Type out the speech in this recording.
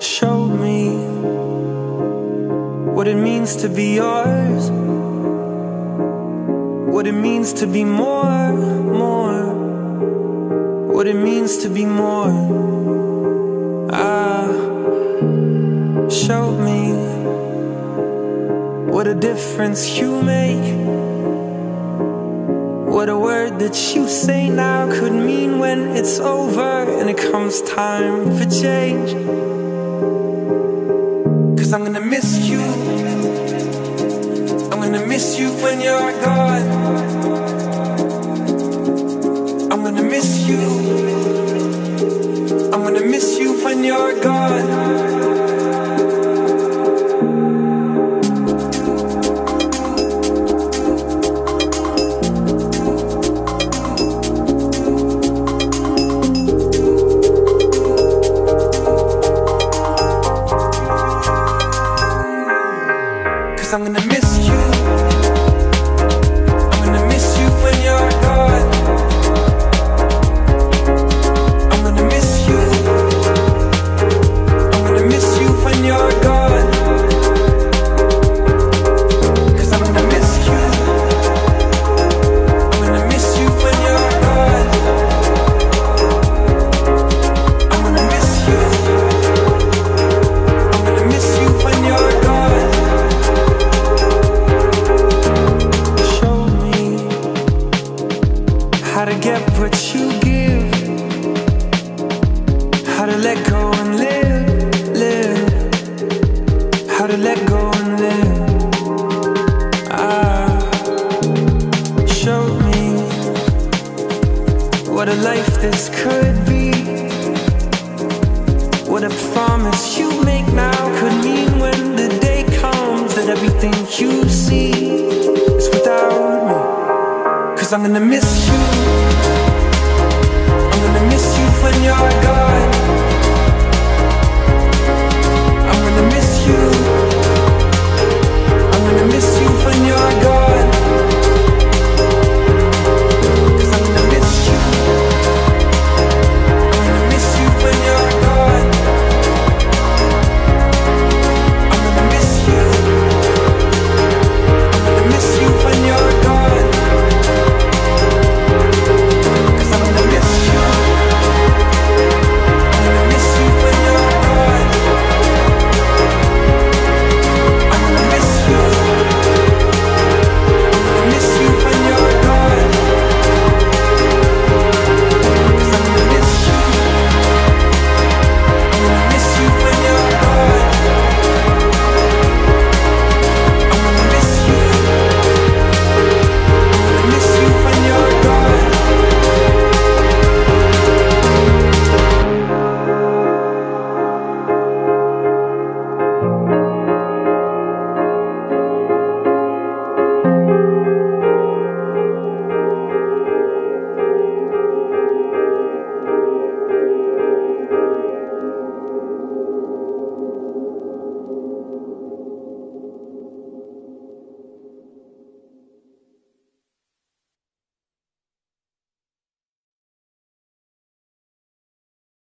Show me what it means to be yours. What it means to be more, more. What it means to be more. Ah, show me what a difference you make. What a word that you say now could mean when it's over and it comes time for change. Miss you when you're gone. I'm gonna miss you. I'm gonna miss you when you're gone. Let go and live, live, how to let go and live. Ah, show me what a life this could be. What a promise you make now could mean when the day comes that everything you see is without me. Cause I'm gonna miss you.